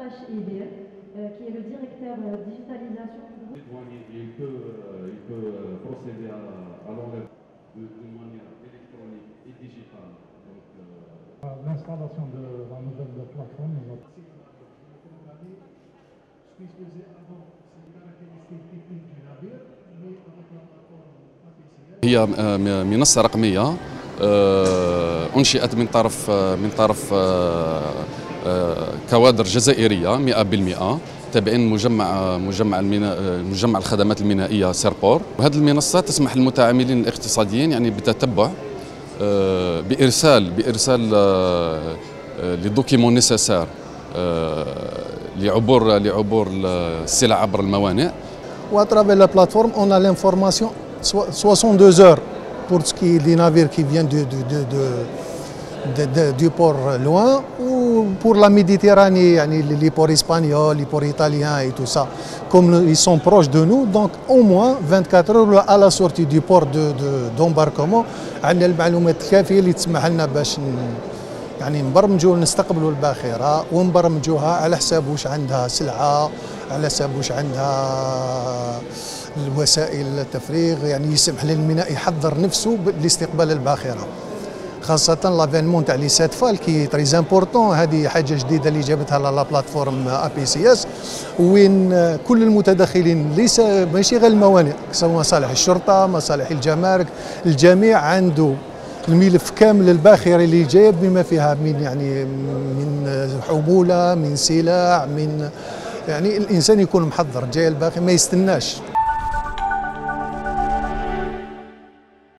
Eustache Edir, euh, qui est le directeur euh, digitalisation du groupe. douanier, il peut, euh, il peut euh, procéder à, à l'enlèvement de, de manière électronique et digitale. Donc, euh, L'installation de la nouvelle plateforme, nous avons- Ce qui se faisait avant, c'est les caractéristiques techniques du navire, mais avec la plateforme APCS, هي م- منصة رقمية آه، أنشئت من طرف آه، من طرف آه، آه، كوادر جزائرية 100% تابعين مجمع مجمع آه، مجمع الخدمات المينائية سيربور. وهذه المنصة تسمح للمتعاملين الاقتصاديين يعني بالتتبع آه، بإرسال بإرسال آه، آه، les documents nécessaires لعبور لعبور السلع عبر الموانئ. À travers la plateforme, on a l'information so- 62 heures pour ce qui est des navires qui viennent de- de- de- loin ou pour la Méditerranée, yani les les ports espagnols, les ports italiens et tout ça. Comme nous- ils sont proches de nous, donc au moins 24 heures à la sortie du port de- de- عندنا المعلومات الكافية اللي تسمح لنا باش يعني نبرمجوا نستقبلوا الباخرة ونبرمجوها على حساب واش عندها سلعة على حساب واش عندها الوسائل التفريغ يعني يسمح للميناء يحضر نفسه لاستقبال الباخرة خاصة l'événement تاع لي سات فال qui est très important هذه حاجة جديدة اللي جابتها la la plateforme APCS وين كل المتدخلين ليس ماشي غير الموانئ سواء مصالح الشرطة مصالح الجمارك الجميع عنده الملف كامل الباخري اللي جايب بما فيها من يعني من حمولة من سلع من يعني الإنسان يكون محضر جاي الباخر ما يستناش.